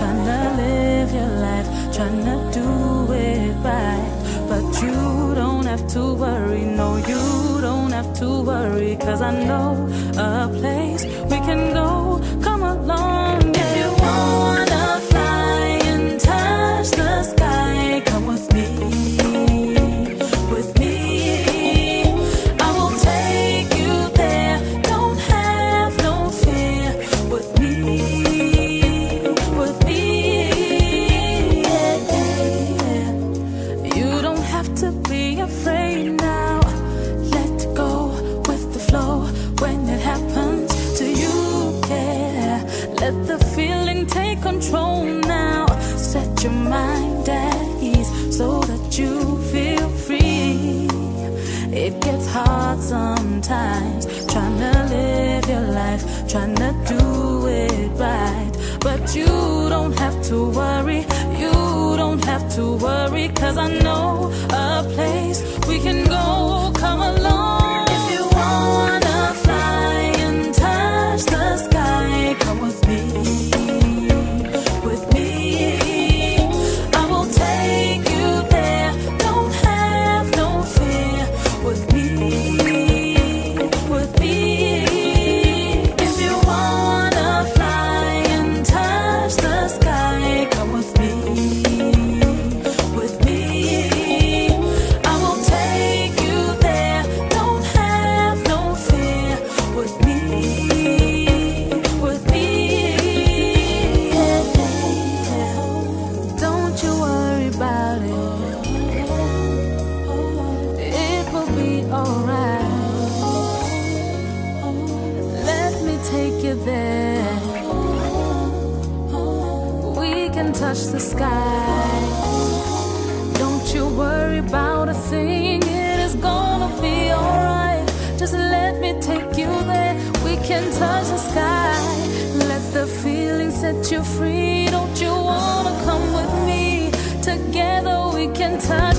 trying to live your life, trying to do it right. But you don't have to worry, no, you don't have to worry, cause I know a place afraid now. Let go with the flow. When it happens to you care? Let the feeling take control now. Set your mind at ease So that you feel free. It gets hard sometimes Trying to live your life Trying to do it right. But you don't have to worry You don't have to worry Cause I know, I know touch the sky. Don't you worry about a thing, it is gonna be alright. Just let me take you there, we can touch the sky. Let the feeling set you free. Don't you wanna come with me? Together we can touch